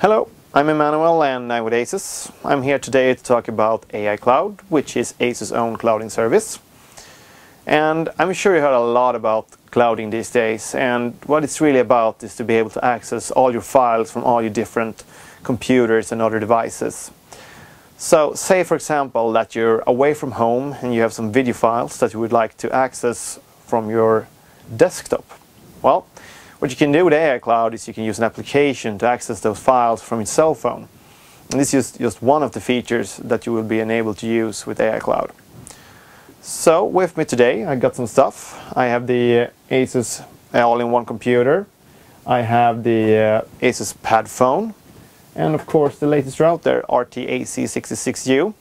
Hello, I'm Emmanuel and I'm with ASUS. I'm here today to talk about AiCloud, which is ASUS' own clouding service. And I'm sure you heard a lot about clouding these days and what it's really about is to be able to access all your files from all your different computers and other devices. So say for example that you're away from home and you have some video files that you would like to access from your desktop. Well, what you can do with AiCloud is you can use an application to access those files from your cell phone. And this is just one of the features that you will be enabled to use with AiCloud. So with me today I got some stuff. I have the Asus all-in-one computer. I have the uh, Asus PadFone. And of course the latest router RT-AC66U.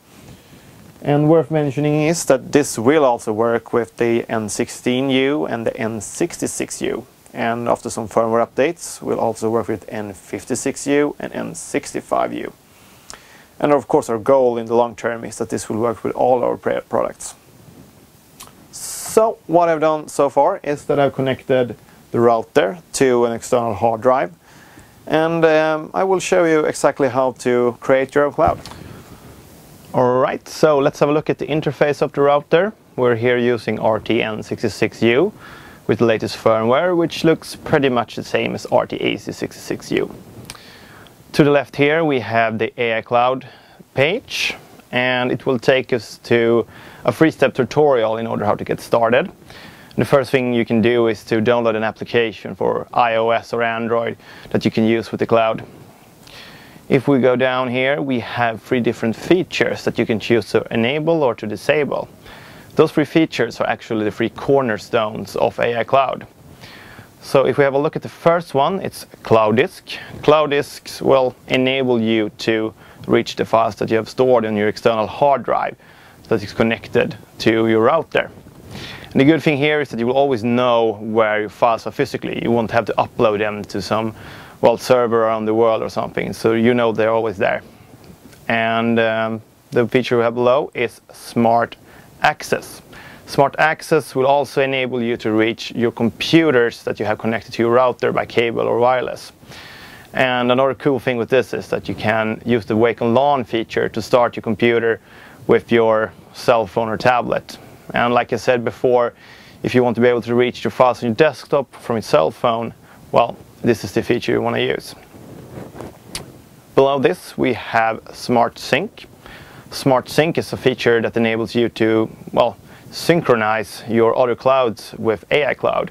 And worth mentioning is that this will also work with the N16U and the N66U and after some firmware updates we'll also work with N56U and N65U. And of course our goal in the long term is that this will work with all our products. So what I've done so far is that I've connected the router to an external hard drive and um, I will show you exactly how to create your own cloud. Alright, so let's have a look at the interface of the router. We're here using RTN66U with the latest firmware, which looks pretty much the same as RT-AC66U. To the left here we have the AiCloud page and it will take us to a three-step tutorial in order how to get started. The first thing you can do is to download an application for iOS or Android that you can use with the cloud. If we go down here we have three different features that you can choose to enable or to disable. Those three features are actually the three cornerstones of AiCloud. So if we have a look at the first one, it's Cloud Disk. Cloud Disks will enable you to reach the files that you have stored on your external hard drive that is connected to your router. And the good thing here is that you will always know where your files are physically. You won't have to upload them to some well server around the world or something, so you know they're always there. And um, the feature we have below is Smart access. Smart access will also enable you to reach your computers that you have connected to your router by cable or wireless. And another cool thing with this is that you can use the Wake on LAN feature to start your computer with your cell phone or tablet. And like I said before, if you want to be able to reach your files on your desktop from your cell phone, well, this is the feature you want to use. Below this we have Smart Sync. Smart Sync is a feature that enables you to, well, synchronize your other clouds with AiCloud.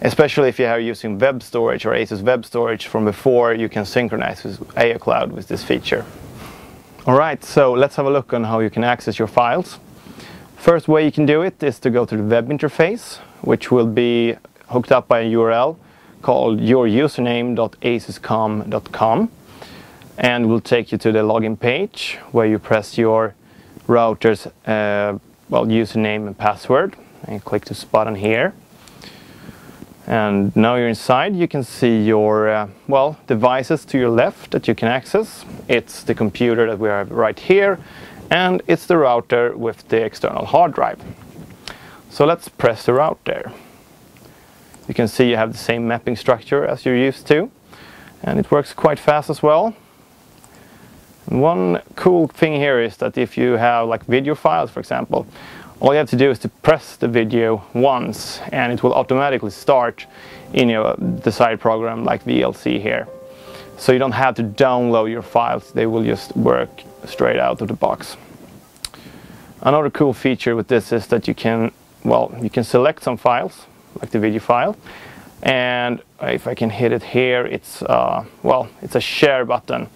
Especially if you are using web storage or ASUS web storage from before, you can synchronize with AiCloud with this feature. Alright, so let's have a look on how you can access your files. First way you can do it is to go to the web interface, which will be hooked up by a URL called yourusername.asuscomm.com and we'll take you to the login page where you press your router's uh, well username and password and click this button here. And now you're inside you can see your uh, well devices to your left that you can access. It's the computer that we have right here and it's the router with the external hard drive. So let's press the router. You can see you have the same mapping structure as you're used to and it works quite fast as well one cool thing here is that if you have like video files, for example, all you have to do is to press the video once and it will automatically start in your desired program like VLC here. So you don't have to download your files, they will just work straight out of the box. Another cool feature with this is that you can, well, you can select some files, like the video file, and if I can hit it here, it's, uh, well, it's a share button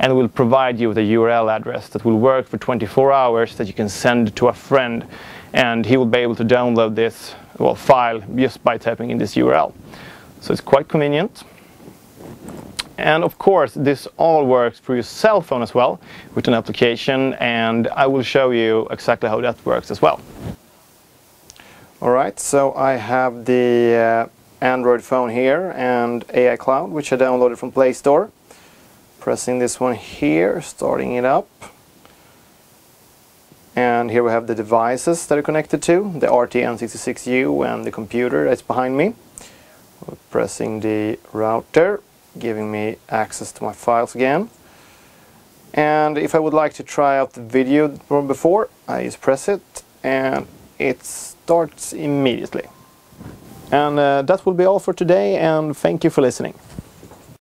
and will provide you with a URL address that will work for 24 hours that you can send to a friend and he will be able to download this well, file just by typing in this URL. So it's quite convenient. And of course, this all works for your cell phone as well with an application and I will show you exactly how that works as well. Alright, so I have the uh, Android phone here and AiCloud, which I downloaded from Play Store. Pressing this one here, starting it up. And here we have the devices that are connected to, the RTN66U and the computer that's behind me. We're pressing the router, giving me access to my files again. And if I would like to try out the video from before, I just press it and it starts immediately. And uh, that will be all for today, and thank you for listening.